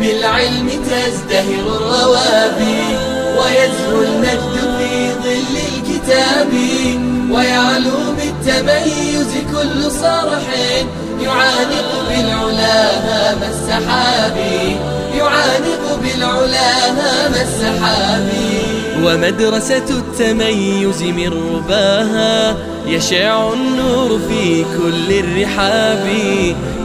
بالعلم تزدهر الروابي ويزهو المجد في ظل الكتاب ويعلو بالتميز كل صرح. يعانق بالعلا هام السحاب يعانق بالعلا هام السحاب. ومدرسة التميز من رباها. يشع النور في كل الرحاب.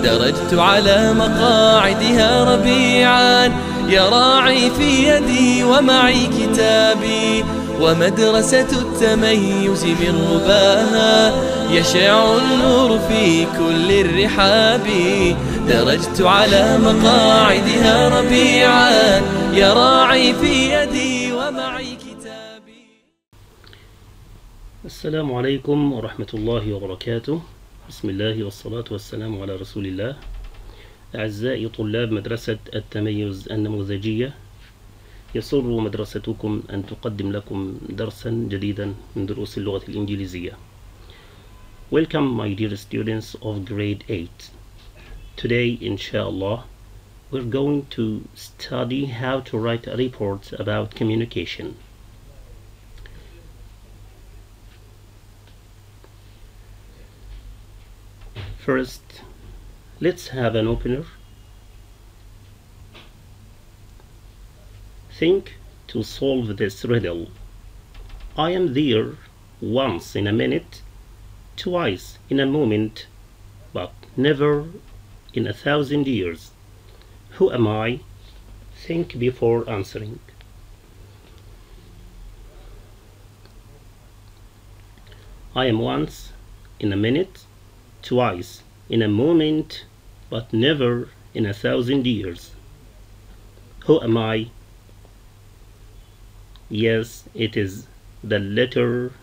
درجت على مقاعدها ربيعا. يراعي في يدي ومعي كتابي. ومدرسة التميز من رباها. يشع النور في كل الرحاب. درجت على مقاعدها ربيعا. يراعي في يدي السلام عليكم ورحمة الله وبركاته. بسم الله والصلاة والسلام على رسول الله. أعزائي طلاب مدرسة التميز النموذجية يسر مدرستكم أن تقدم لكم درسا جديدا من دروس اللغة الإنجليزية. Welcome my dear students of grade 8 Today inshallah we're going to study how to write a report about communication. First, let's have an opener. Think to solve this riddle. I am there once in a minute, twice in a moment, but never in a thousand years. Who am I? Think before answering. I am once in a minute, twice in a moment, but never in a thousand years. Who am I? Yes, it is the letter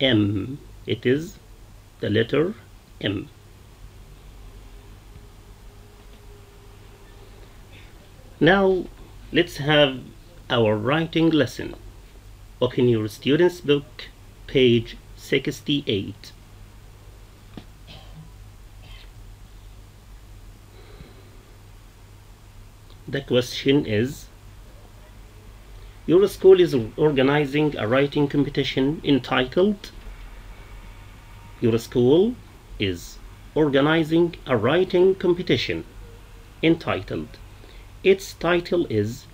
M. It is the letter M. Now, let's have our writing lesson. Open your student's book, page 68. The question is Your school is organizing a writing competition entitled Your school is organizing a writing competition entitled Its title is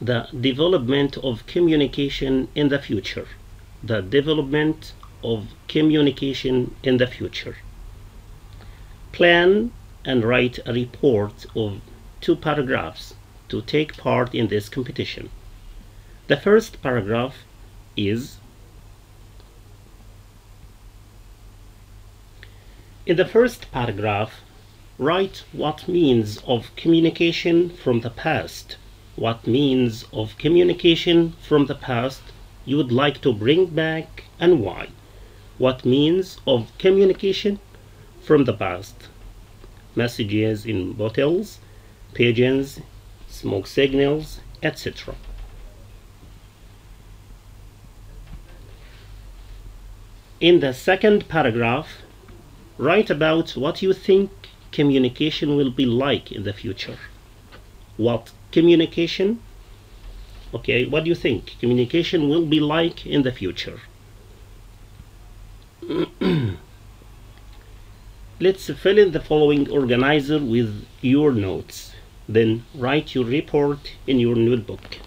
The Development of Communication in the Future. The Development of Communication in the Future. Plan and write a report of two paragraphs to take part in this competition. The first paragraph is In the first paragraph, write what means of communication from the past, what means of communication from the past you would like to bring back and why, what means of communication from the past, messages in bottles, pigeons, smoke signals, etc. In the second paragraph, write about what you think communication will be like in the future. What communication, okay, what do you think communication will be like in the future? Let's fill in the following organizer with your notes. Then write your report in your notebook.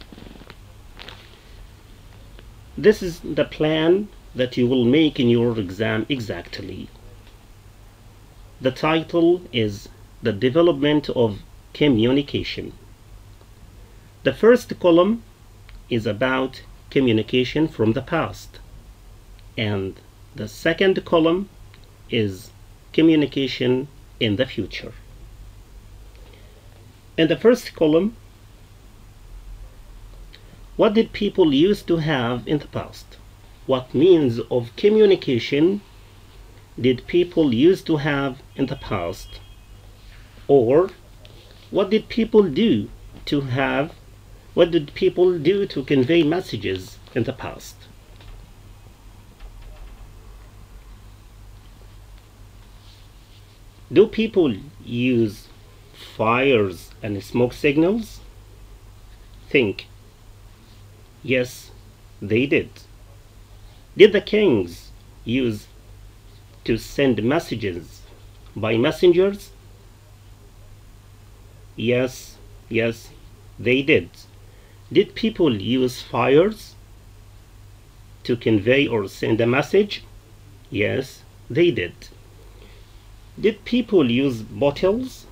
This is the plan that you will make in your exam exactly. The title is The Development of Communication. The first column is about communication from the past, and the second column is communication in the future. In the first column, what did people used to have in the past? What means of communication did people used to have in the past? Or what did people do to have, what did people do to convey messages in the past? Do people use fires and smoke signals? Think. Yes, they did. Did the kings use to send messages by messengers? Yes, yes, they did. Did people use fires to convey or send a message? Yes, they did. Did people use bottles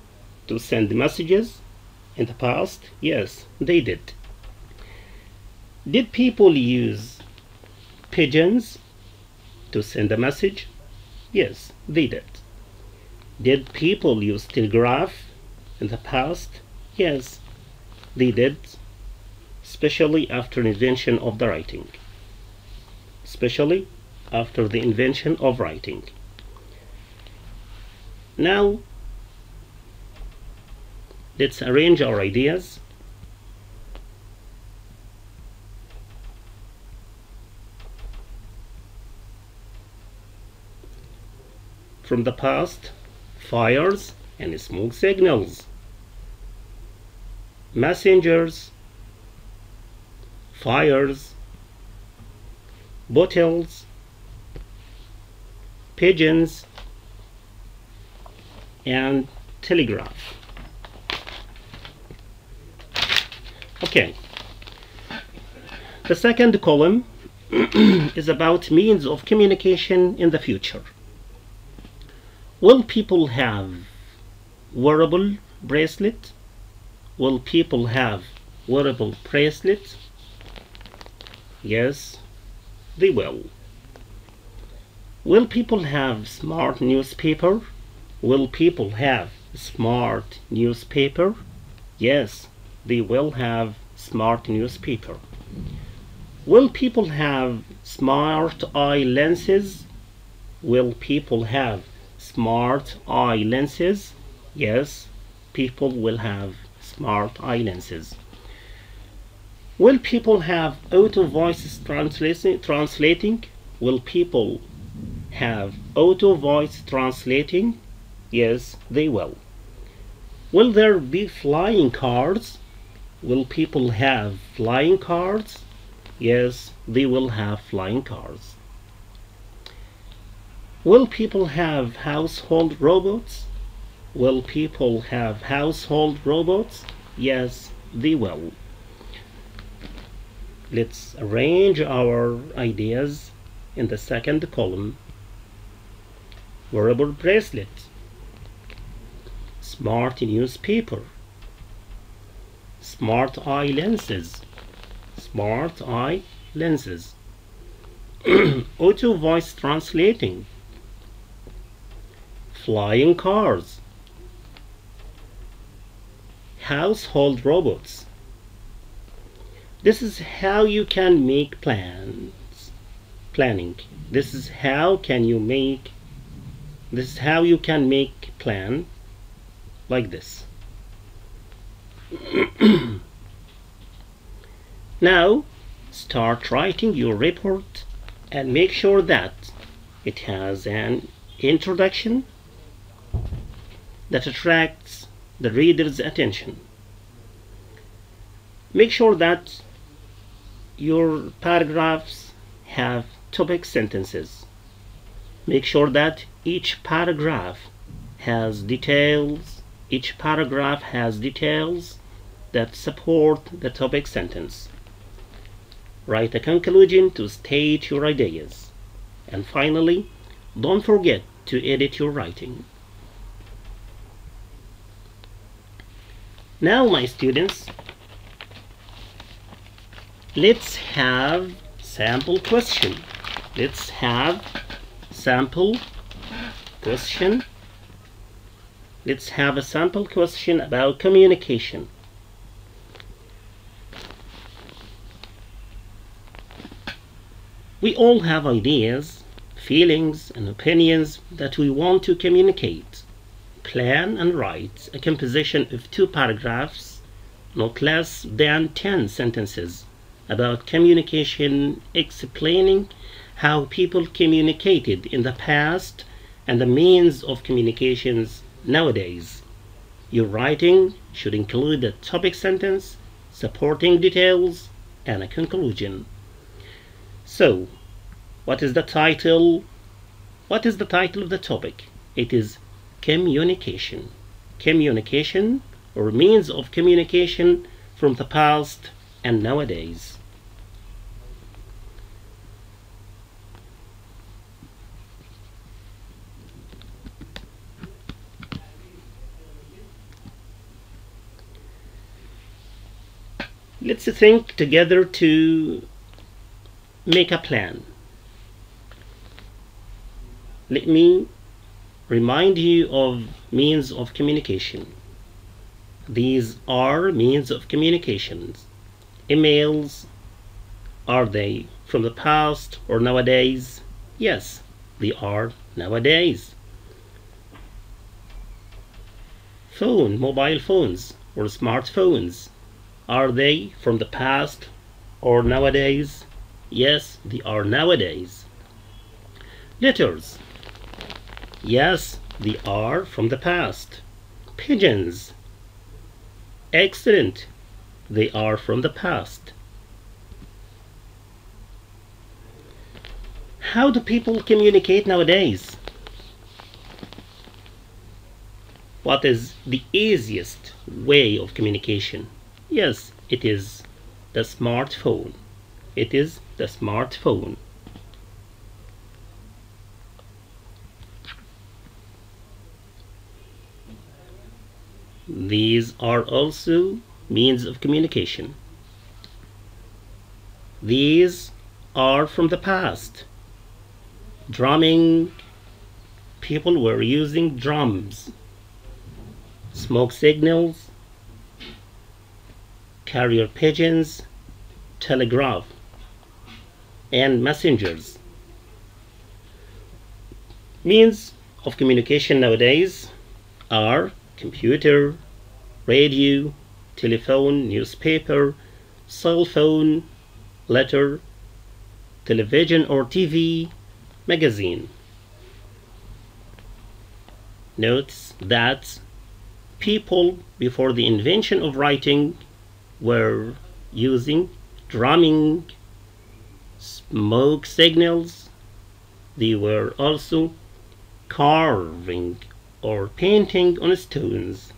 to send messages in the past? Yes, they did. Did people use pigeons to send a message? Yes, they did. Did people use telegraph in the past? Yes, they did, especially after the invention of the writing. Especially after the invention of writing. Now, let's arrange our ideas. From the past, fires and smoke signals, messengers, fires, bottles, pigeons, and telegraph. Okay. The second column is about means of communication in the future. Will people have wearable bracelet? Will people have wearable bracelet? Yes, they will. Will people have smart newspaper? Will people have smart newspaper? Yes, they will have smart newspaper. Will people have smart eye lenses? Will people have smart eye lenses? Yes, people will have smart eye lenses. Will people have auto voice translating? translating? Will people have auto voice translating? Yes, they will. Will there be flying cars? Will people have flying cars? Yes, they will have flying cars. Will people have household robots? Will people have household robots? Yes, they will. Let's arrange our ideas in the second column. Wearable bracelet smart newspaper, smart eye lenses, smart eye lenses, auto voice translating, flying cars, household robots. This is how you can make plans. Planning. This is how can you make this is how you can make plan like this. now start writing your report and make sure that it has an introduction that attracts the reader's attention. Make sure that your paragraphs have topic sentences. Make sure that each paragraph has details each paragraph has details that support the topic sentence. Write a conclusion to state your ideas. And finally, don't forget to edit your writing. Now, my students, let's have sample question. Let's have sample question let's have a sample question about communication. We all have ideas, feelings, and opinions that we want to communicate. Plan and write a composition of two paragraphs, not less than 10 sentences, about communication explaining how people communicated in the past and the means of communications nowadays. Your writing should include a topic sentence, supporting details, and a conclusion. So, what is the title? What is the title of the topic? It is communication. Communication or means of communication from the past and nowadays. Let's think together to make a plan. Let me remind you of means of communication. These are means of communications. Emails, are they from the past or nowadays? Yes, they are nowadays. Phone, mobile phones, or smartphones, are they from the past or nowadays? Yes, they are nowadays. Letters. Yes, they are from the past. Pigeons. Excellent. They are from the past. How do people communicate nowadays? What is the easiest way of communication? Yes, it is the smartphone. It is the smartphone. These are also means of communication. These are from the past. Drumming, people were using drums. Smoke signals, carrier pigeons, telegraph, and messengers. Means of communication nowadays are computer, radio, telephone, newspaper, cell phone, letter, television or TV, magazine. Notes that people before the invention of writing were using drumming, smoke signals. They were also carving or painting on stones.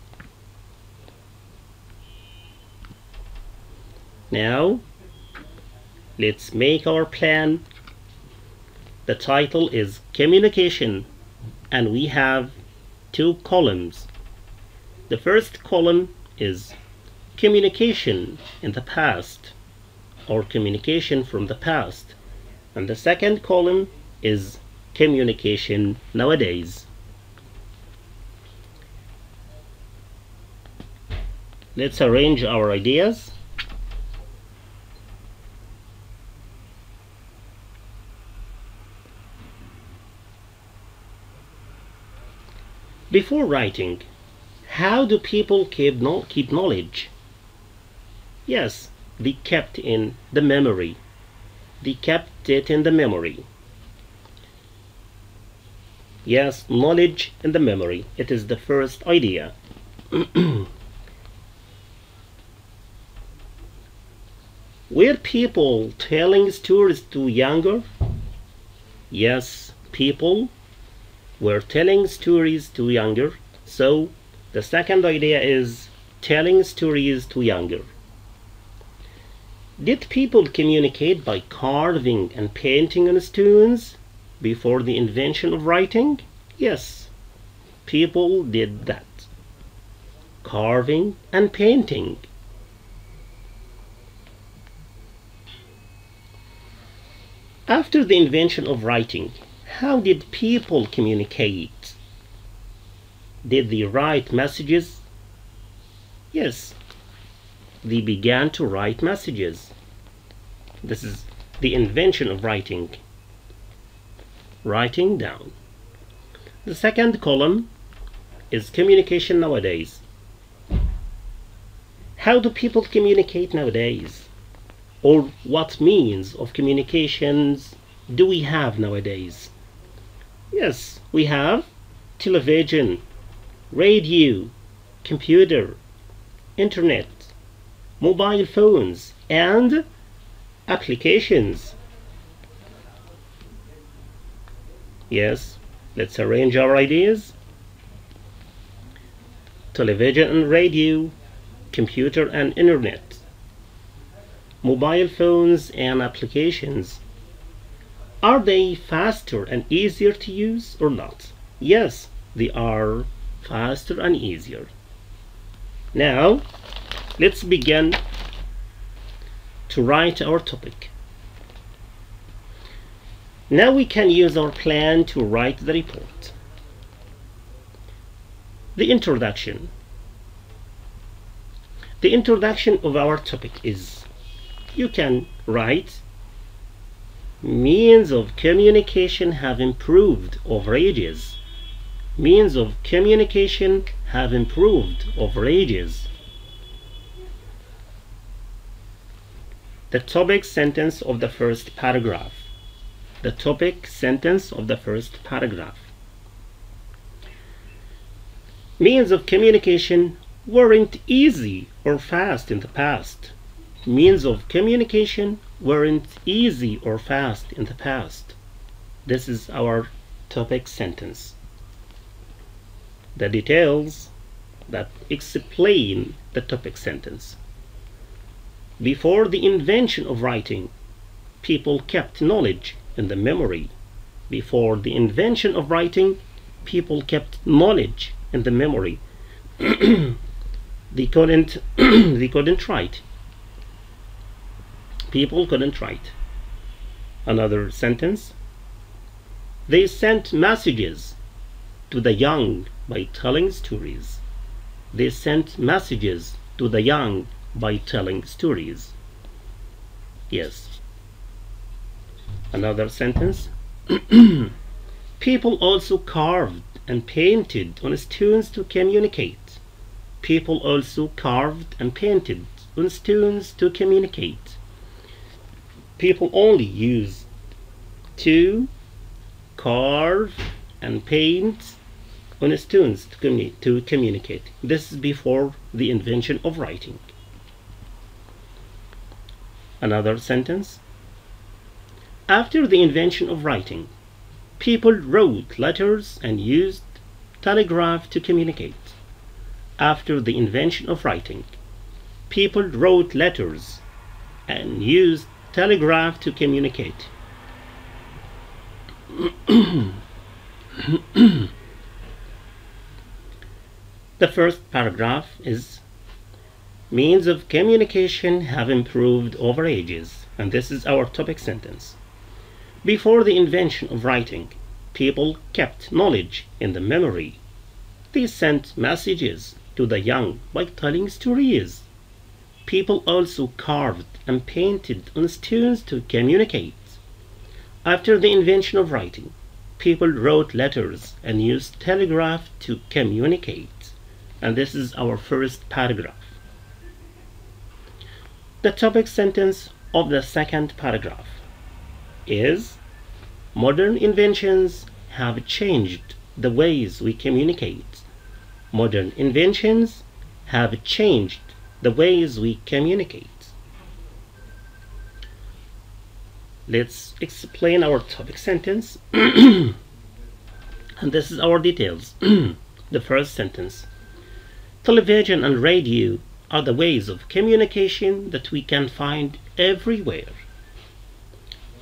Now, let's make our plan. The title is Communication, and we have two columns. The first column is Communication in the past, or communication from the past, and the second column is Communication nowadays. Let's arrange our ideas. Before writing, how do people keep, no keep knowledge? Yes, they kept in the memory. They kept it in the memory. Yes, knowledge in the memory. It is the first idea. Were people telling stories to younger? Yes, people were telling stories to younger. So the second idea is telling stories to younger. Did people communicate by carving and painting on stones before the invention of writing? Yes, people did that. Carving and painting. After the invention of writing, how did people communicate? Did they write messages? Yes, they began to write messages. This is the invention of writing. Writing down. The second column is communication nowadays. How do people communicate nowadays? or what means of communications do we have nowadays? Yes, we have television, radio, computer, internet, mobile phones, and applications. Yes, let's arrange our ideas. Television and radio, computer and internet, mobile phones and applications. Are they faster and easier to use or not? Yes, they are faster and easier. Now, let's begin to write our topic. Now we can use our plan to write the report. The introduction. The introduction of our topic is you can write means of communication have improved over ages. Means of communication have improved over ages. The topic sentence of the first paragraph. The topic sentence of the first paragraph. Means of communication weren't easy or fast in the past. Means of communication weren't easy or fast in the past. This is our topic sentence. The details that explain the topic sentence. Before the invention of writing, people kept knowledge in the memory. Before the invention of writing, people kept knowledge in the memory. they couldn't they couldn't write. People couldn't write. Another sentence. They sent messages to the young by telling stories. They sent messages to the young by telling stories. Yes. Another sentence. People also carved and painted on stones to communicate. People also carved and painted on stones to communicate. People only use to carve and paint on stones to, communi- to communicate. This is before the invention of writing. Another sentence. After the invention of writing, people wrote letters and used telegraph to communicate. After the invention of writing, people wrote letters and used telegraph to communicate. the first paragraph is means of communication have improved over ages and this is our topic sentence. Before the invention of writing people kept knowledge in the memory. They sent messages to the young by telling stories. People also carved and painted on stones to communicate. After the invention of writing people wrote letters and used telegraph to communicate. And this is our first paragraph the topic sentence of the second paragraph is Modern inventions have changed the ways we communicate. Modern inventions have changed the ways we communicate. Let's explain our topic sentence. and this is our details. the first sentence Television and radio are the ways of communication that we can find everywhere.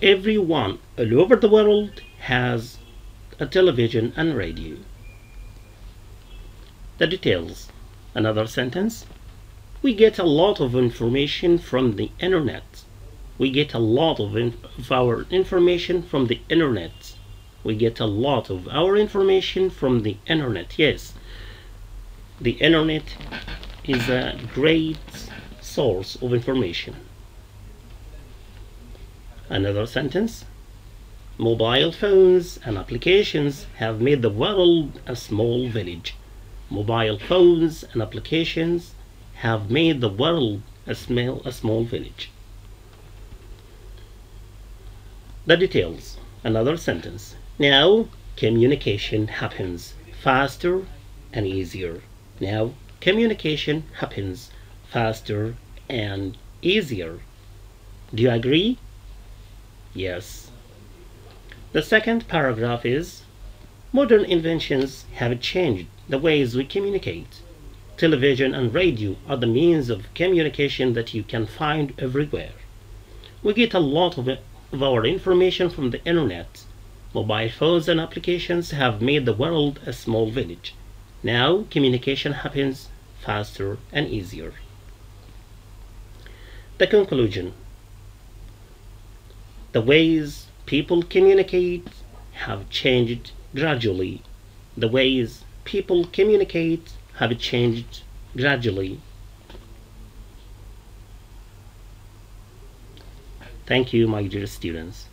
Everyone all over the world has a television and radio. The details. Another sentence. We get a lot of information from the internet. We get a lot of, of our information from the internet. We get a lot of our information from the internet. Yes, the internet is a great source of information. Another sentence. Mobile phones and applications have made the world a small village. Mobile phones and applications have made the world a small, a small village. The details. Another sentence. Now communication happens faster and easier. Now communication happens faster and easier. Do you agree? Yes. The second paragraph is Modern inventions have changed the ways we communicate. Television and radio are the means of communication that you can find everywhere. We get a lot of, of our information from the internet. Mobile phones and applications have made the world a small village. Now communication happens faster and easier. The conclusion The ways people communicate have changed gradually. The ways people communicate have changed gradually. Thank you, my dear students.